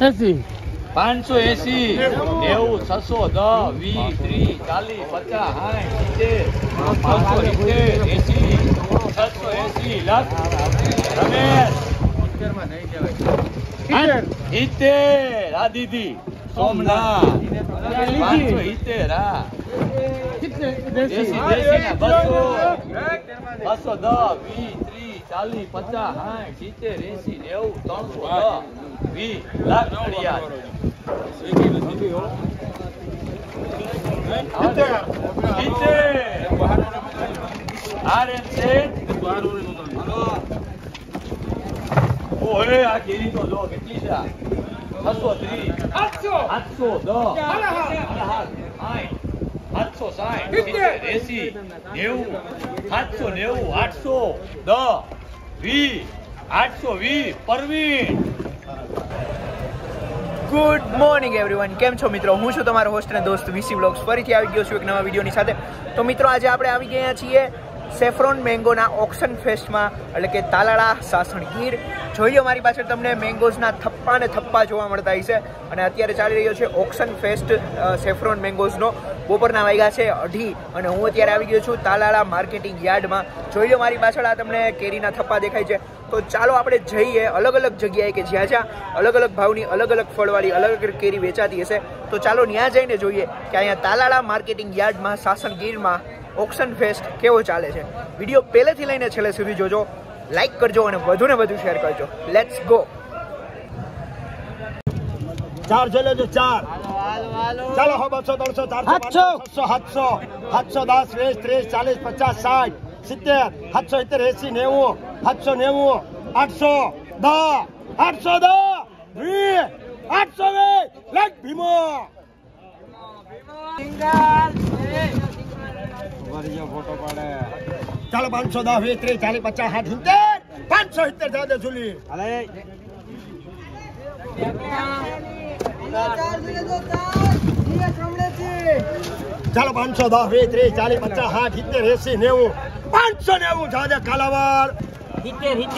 એસી. પાંચસો એસી. નેવું છસો દસ વીસ ત્રીસ ચાલીસ પચાસ સાઠ સિત્તેર પાંચસો સિત્તેર એસી છસો એસી લખ. રમેશ. સિત્તેર. આ દીદી. સોમનાથ. પાંચસો સિત્તેર હા. બસો દસ વીસ ત્રીસ ચાલીસ પચાસ સાઠ સિત્તેર એસી નેવું ત્રણસો દસ વીસ લાખ આઠસો સાઠ એસી નેવું સાતસો નેવું આઠસો દસ વીસ આઠસો વી પરવીન. ગુડ મોર્નિંગ એવરીવન કેમ છો મિત્રો? હું છું તમારો હોસ્ટ અને દોસ્ત વીસી બ્લોગ્સ ફરીથી આવી ગયો છું એક નવા વિડીયોની સાથે. તો મિત્રો, આજે આપણે આવી ગયા છીએ સેફ્રોન મેંગોના ઓક્શન ફેસ્ટમાં, એટલે કે તાલાળા, સાસણ ગીર. જોઈએ મારી પાછળ તમને મેંગોઝના થપ્પા ને થપ્પા જોવા મળતા હશે. અને અત્યારે ચાલી રહ્યો છે ઓક્શન ફેસ્ટ સેફ્રોન મેંગોઝનો. બપોરના વાગ્યા છે અઢી અને હું અત્યારે આવી ગયો છું તાલાળા માર્કેટિંગ યાર્ડમાં. જોઈ લો મારી પાછળ આ તમને કેરીના થપ્પા દેખાય છે. તો ચાલો આપણે જઈએ અલગ અલગ જગ્યાએ કે જ્યાં જ્યાં અલગ અલગ ભાવની, અલગ અલગ ફળવાળી, અલગ અલગ કેરી વેચાતી હશે. તો ચાલો ત્યાં જઈને જોઈએ કે અહીંયા તાલાળા માર્કેટિંગ યાર્ડમાં, સાસણ ગીરમાં ઓક્શન ફેસ્ટ કેવો ચાલે છે. વીડિયો પહેલેથી લઈને છેલ્લે સુધી જોજો લાઈક કરજો અને વધુ ને વધુ શેર કરજો. લેટ્સ ગો ચાર છે લેજો ચાર. ચાલો હો બસો ત્રણસો ચારસો છસો સાતસો સાતસો દસ વીસ ત્રીસ ચાલીસ પચાસ સાઠ સિત્તેર સાતસો સિત્તેર એસી નેવું સાતસો નેવું આઠસો દસ આઠસો દસ વીસ આઠસો વીસ લાખ ભીમો ચાલો પાંચસો દસ વીસ ત્રીસ ચાલીસ પચાસ સાઠ સિત્તેર પાંચસો સિત્તેર થયો સુલી. અરે. ચાલો પાંચસો દસ વીસ ત્રીસ ચાલીસ પચાસ સાઠ સિત્તેર એસી નેવું પાંચસો નેવું છે કાલાવાર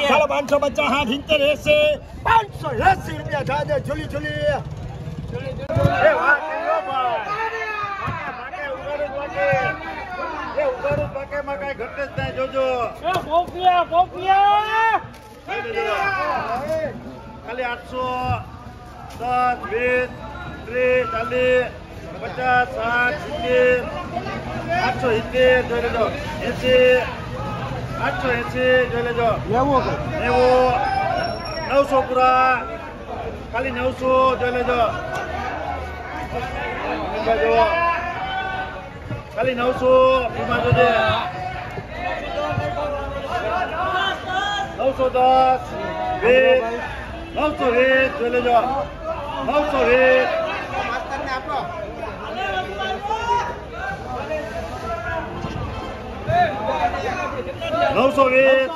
ચાલો પાંચસો પચાસ સાઠ સિત્તેર એસી પાંચસો એસી રૂપિયા છે ઝૂલી ચૂલી એ વાત એ ઉગાડું પાકે માં કઈ ઘટે જ નહીં જોજો. ખાલી આઠસો દસ વીસ ત્રીસ ચાલીસ પચાસ સાઠ સિત્તેર આઠસો સિત્તેર જોઈ લેજો. એસી આઠસો એસી જોઈ લેજો. નેવું નવસો પૂરા. ખાલી નવસો જોઈ લેજો. જુઓ. ખાલી નવસો જોજે. નવસો દસ વીસ નવસો વીસ જોઈ લેજો. નવસો વીસ નવસો વીસ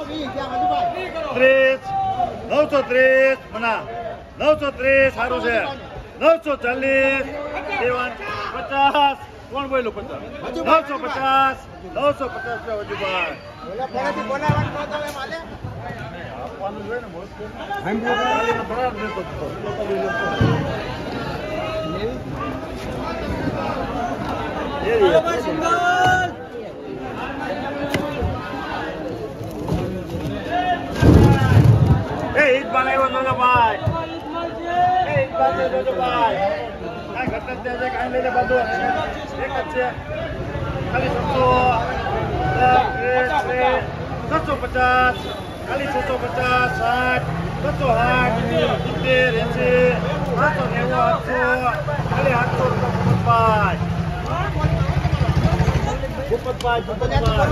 ત્રીસ, નવસો ત્રીસ, મના, નવસો ત્રીસ, સારું છે. નવસો ચાલીસ પચાસ. કોણ બોલ્યો પચાસ? નવસો પચાસ. નવસો પચાસ રૂપિયા વજુભાઈ એ ઈદ બનાવ્યો જોજો ભાઈ. એ ઈદ બનાવ્યો જોજો ભાઈ. કાંઈ ઘટના ત્યાં છે કાંઈ લઈને બધું એક જ છે. ખાલી છસો છસો પચાસ ખાલી છસો પચાસ સાઠ છસો આઠ સિત્તેર એસી છસો નેવું આઠસો ખાલી આઠસો રૂપિયા ભૂપતભાઈ ભૂપતભાઈ.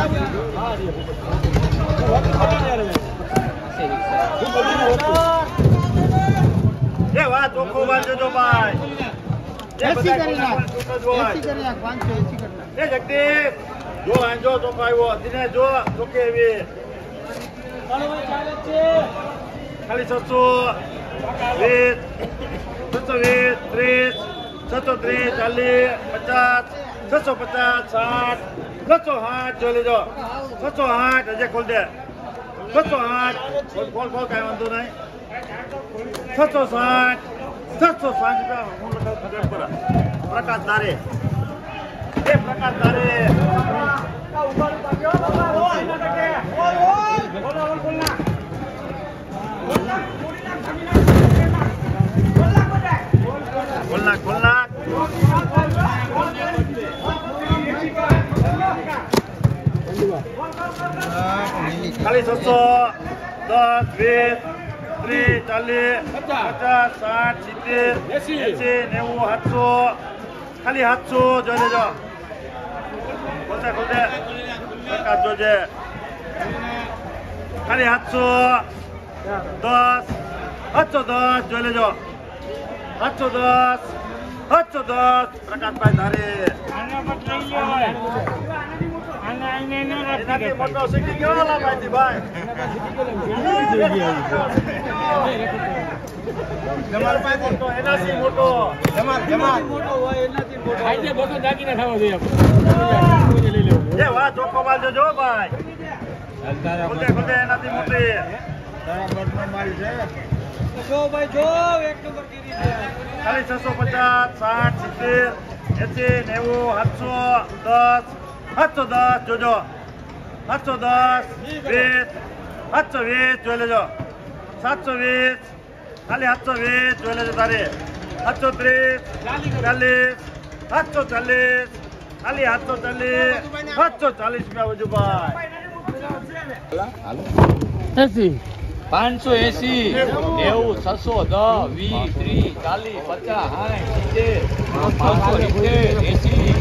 ભૂપતભાઈ એ વાત ઓખો વાંચો ભાઈ. જગદીશ જો આ જો ચોખ્ખો આવ્યો દિને જો ચોખ્ખી આવી ખાલી છસો વીસ છસો વીસ ત્રીસ છસો ત્રીસ ચાલીસ પચાસ છસો પચાસ સાઠ છસો સાઠ જોઈ લેજો. છસો આઠ હજે ખોલ દે. છસો ખોલ ખોલ ખોલ કાંઈ વાંધો નહીં. છસો સાઠ છસો સાઠ રૂપિયા હું લખાવું પર. પ્રકાશ તારે. એ પ્રકાશ તારે. ખોલનાક ખોલનાક ખાલી છસો દસ, વીસ. ત્રીસ ચાલીસ પચાસ. સાઠ સિત્તેર એસી. નેવું સાતસો. ખાલી સાતસો જોઈ લેજો. ખોલતે ખોલતે. પ્રકાશ જોજે. ખાલી સાતસો. દસ. સાતસો દસ જોઈ લેજો. સાતસો દસ. સાતસો દસ. પ્રકાશભાઈ ધારે. એનાથી મોટો શીખી ગયો ઓલા ભાઈથી ભાઈ એનાથી ખાલી છસો પચાસ, સાઠ, સિત્તેર, એસી, નેવું, સાતસો, દસ સાતસો દસ જોજો સાતસો દસ વીસ સાતસો વીસ જોઈ લેજો સાતસો વીસ ખાલી સાતસો વીસ જોઈ લેજો તારે સાતસો ત્રીસ ચાલીસ સાતસો પાંચસો એસી નેવું છસો દસ વીસ ત્રીસ ચાલીસ પચાસ સાઠ સિત્તેર પાંચસો સિત્તેર એસી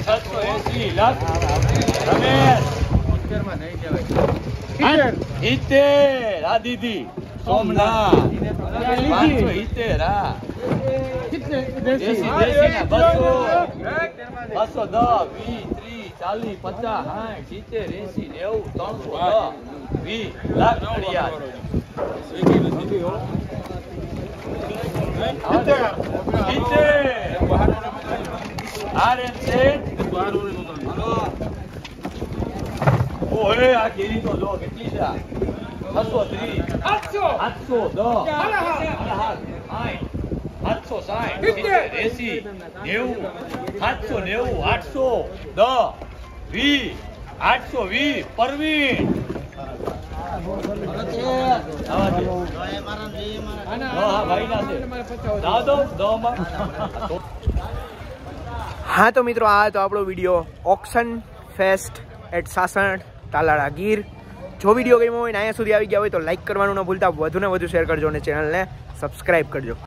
છસો એસી લખ. રમેશ. સિત્તેર. આ દીદી. સોમનાથ. પાંચસો હા. બસો. દસ વીસ ત્રીસ ચાલીસ પચાસ સાઠ સિત્તેર એસી નેવું ત્રણસો દસ. વીસ લાખ આઠસો. સાઠ. એસી. નેવું. સાતસો નેવું. આઠસો દસ. વી આઠસો વી પરવીન. હા, તો, મિત્રો આ હતો આપણો video auction fest at Sasan Talala Gir. જો વીડિયો ગમ્યો હોય ને અહીંયા સુધી આવી ગયા હોય તો લાઈક કરવાનું ન ભૂલતા. વધુ ને વધુ શેર કરજો અને ચેનલને સબસ્ક્રાઈબ કરજો.